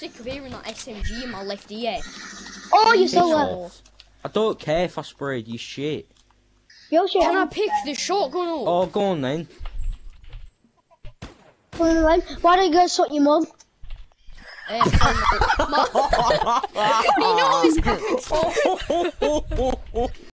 sick of hearing that SMG in my left ear. Oh, you're so low. I don't care if I sprayed you shit. Yo, shit. Can I pick the shotgun up? Oh, go on then. Why don't you go suck your mum? Uh, um, my, my, you know